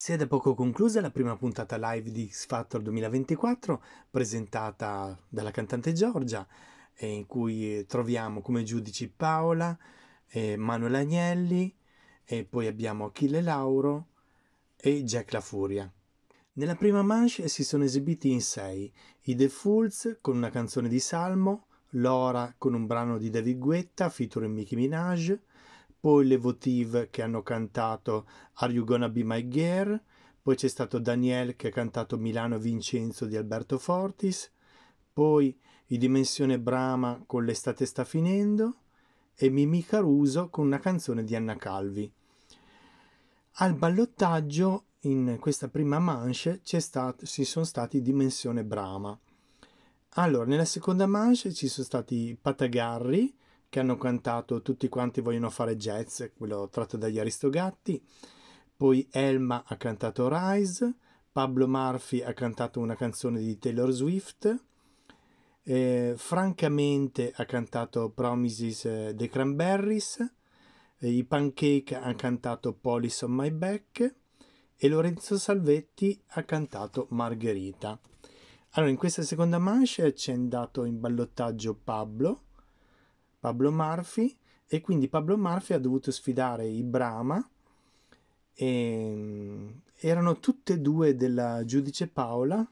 Si è da poco conclusa la prima puntata live di X Factor 2024 presentata dalla cantante Giorgia in cui troviamo come giudici Paola, eh, Manuel Agnelli e poi abbiamo Achille Lauro e Jack La Furia. Nella prima manche si sono esibiti in sei i The Fools con una canzone di Salmo, Lora con un brano di David Guetta featuring Nicki Minaj, poi le Votive che hanno cantato Are You Gonna Be My Girl, poi c'è stato Daniel che ha cantato Milano Vincenzo di Alberto Fortis, poi i Dimensione Brama con L'estate sta finendo e Mimi Caruso con una canzone di Anna Calvi. Al ballottaggio in questa prima manche stato, ci sono stati Dimensione Brama. Allora, nella seconda manche ci sono stati Patagarri che hanno cantato Tutti quanti vogliono fare jazz, quello tratto dagli Aristogatti, poi Elma ha cantato Rise, Pablo Murphy ha cantato una canzone di Taylor Swift, eh, francamente ha cantato Promises The Cranberries, i Pancake ha cantato Police on My Back e Lorenzo Salvetti ha cantato Margherita. Allora, in questa seconda manche c'è andato in ballottaggio Pablo, Pablo Murphy e quindi Pablo Murphy ha dovuto sfidare i Brahma e mm, erano tutte e due della giudice Paola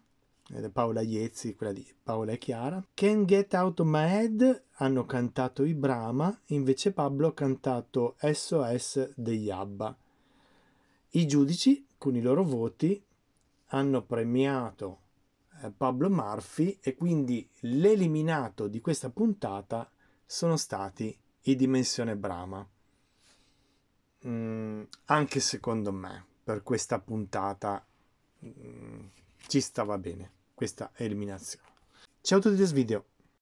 Paola Iezzi, quella di Paola e Chiara. Can't Get Out of My Head hanno cantato i Brahma, invece Pablo ha cantato SOS degli Abba. I giudici, con i loro voti, hanno premiato eh, Pablo Murphy e quindi l'eliminato di questa puntata sono stati i Dimensione Brahma. Mm, anche secondo me per questa puntata mm, ci stava bene questa eliminazione. Ciao a tutti da video.